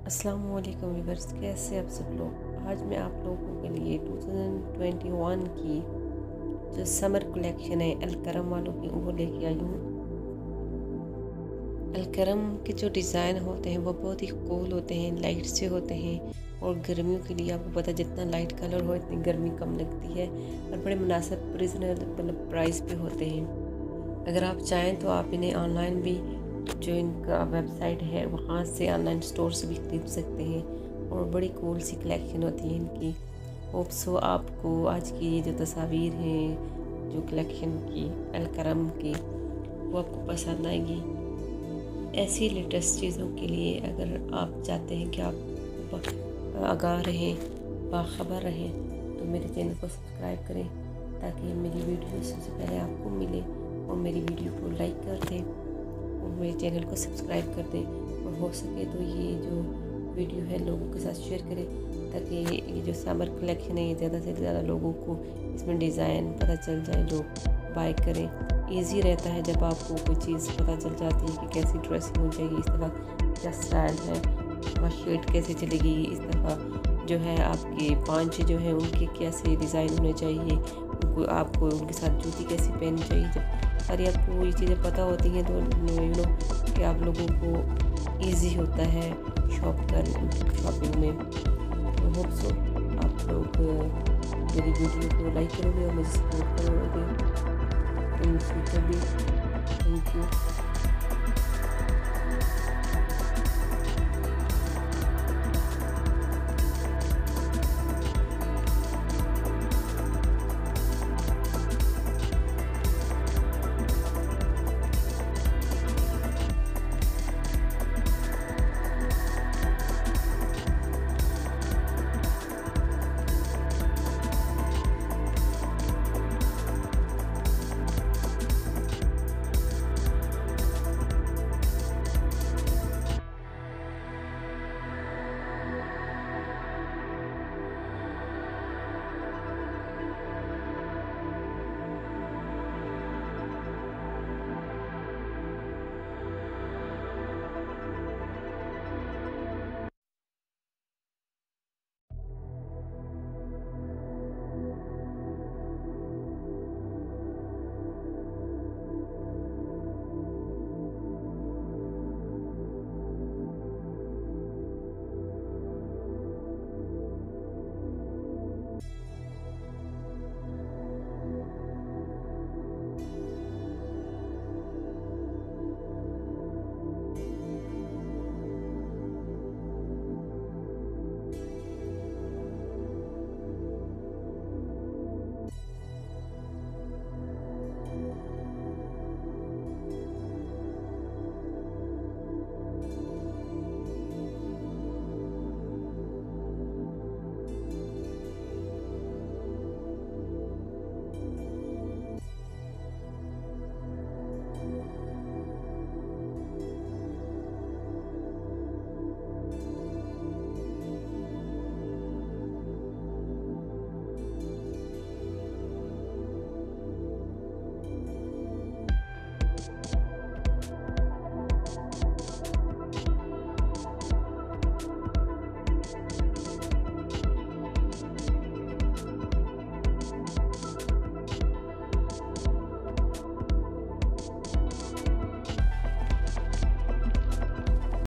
अस्सलाम वालेकुम व्यूवर्स कैसे आप सब लोग? आज मैं आप लोगों के लिए 2021 की जो समर कलेक्शन है अलकरम वालों की, वो लेके आई हूँ। अलकरम के जो डिज़ाइन होते हैं, वो बहुत ही कूल होते हैं लाइट से होते हैं और गर्मियों के लिए आपको पता जितना लाइट कलर हो, इतनी गर्मी कम लगती है और बड़े मुनासिब रिजनेबल मतलब प्राइस पे होते हैं। अगर आप चाहें तो आप इन्हें ऑनलाइन भी जो इनका वेबसाइट है, वहाँ से ऑनलाइन स्टोर से भी खरीद सकते हैं और बड़ी कूल सी कलेक्शन होती है इनकी। होप सो आपको आज की ये जो तस्वीर हैं, जो कलेक्शन की, अलकरम की, वो आपको पसंद आएगी। ऐसी लेटेस्ट चीज़ों के लिए अगर आप चाहते हैं कि आप आगाह रहें, बाखबर रहें तो मेरे चैनल को सब्सक्राइब करें, ताकि मेरी वीडियो सबसे पहले आपको मिले और मेरी वीडियो को लाइक कर दें। मेरे चैनल को सब्सक्राइब कर दें और हो सके तो ये जो वीडियो है लोगों के साथ शेयर करें, ताकि ये जो समर कलेक्शन है, ये ज़्यादा से ज़्यादा लोगों को इसमें डिज़ाइन पता चल जाए, लोग बाय करें। इजी रहता है जब आपको कोई चीज़ पता चल जाती है कि कैसी ड्रेसिंग हो जाएगी इस तरह क्या स्टाइल है वहाँ शेड कैसे चलेगी, इस तरह जो है आपके पाँच जो है, उनके कैसे डिज़ाइन होने चाहिए आपको उनके साथ जूती कैसी पहननी चाहिए जब सारी आपको ये चीज़ें पता होती हैं तो यू नो कि आप लोगों को इजी होता है शॉप कर शॉपिंग में। तो होप सो आप लोग मेरी वीडियो को लाइक करोगे और मुझे सपोर्ट करोगे। इन फ्यूचर भी थैंक यू